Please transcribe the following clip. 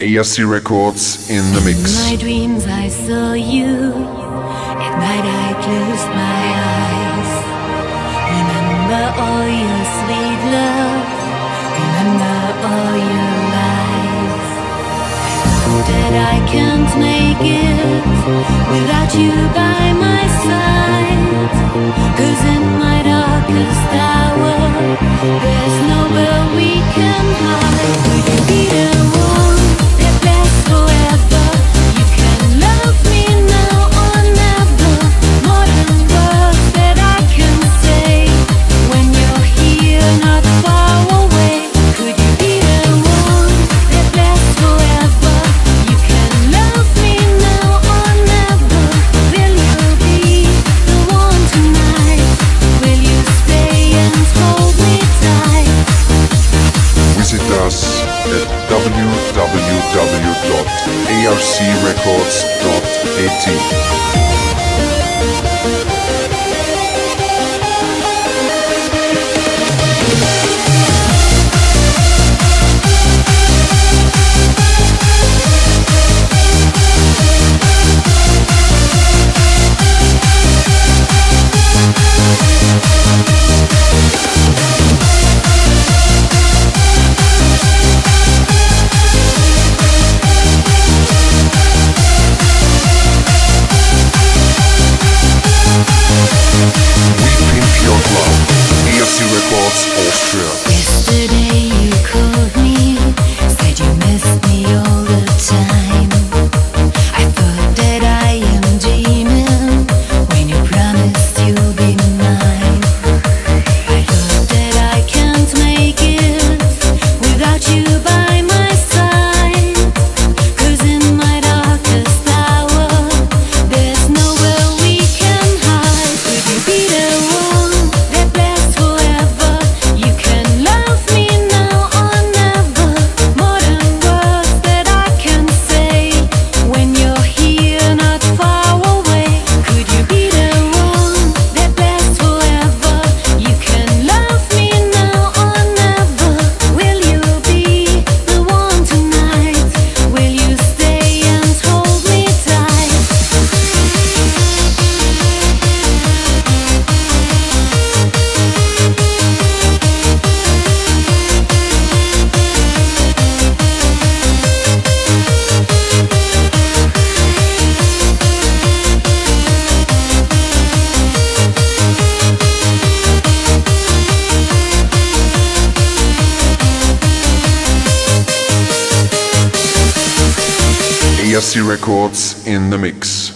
ASC Records in the mix. In my dreams I saw you. At night I closed my eyes. Remember all your sweet love. Remember all your lies. I know that I can't make it without you by www.arcrecords.at. DFC Records in the mix.